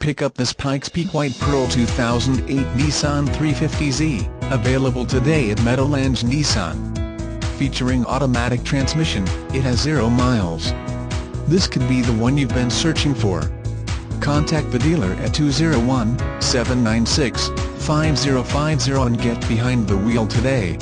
Pick up this Pikes Peak White Pearl 2008 Nissan 350Z, available today at Meadowlands Nissan. Featuring automatic transmission, it has zero miles. This could be the one you've been searching for. Contact the dealer at 201-796-5050 and get behind the wheel today.